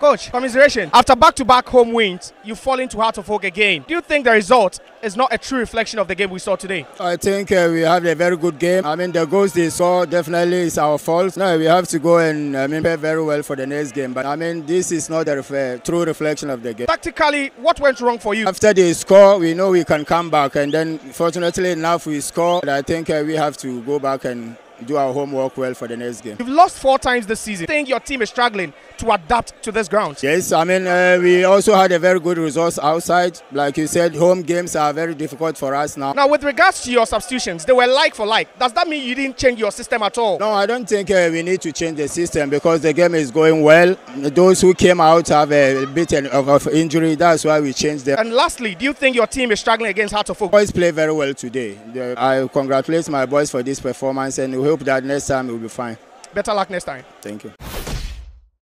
Coach, commiseration. After back-to-back home wins, you fall into Heart of Oak again. Do you think the result is not a true reflection of the game we saw today? I think uh, we have a very good game. I mean, the goals they saw definitely is our fault. No, we have to go and I mean, play very well for the next game. But I mean, this is not a ref- true reflection of the game. Tactically, what went wrong for you? After they score, we know we can come back, and then fortunately enough, we score. I think uh, we have to go back and do our homework well for the next game. You've lost four times this season. Do you think your team is struggling to adapt to this ground? Yes, I mean, uh, we also had a very good results outside. Like you said, home games are very difficult for us now. Now, with regards to your substitutions, they were like for like. Does that mean you didn't change your system at all? No, I don't think uh, we need to change the system because the game is going well. Those who came out have a bit of, of injury. That's why we changed them. And lastly, do you think your team is struggling against Heart of Oak? Boys play very well today. I congratulate my boys for this performance and we hope that next time we'll be fine. Better luck next time. Thank you.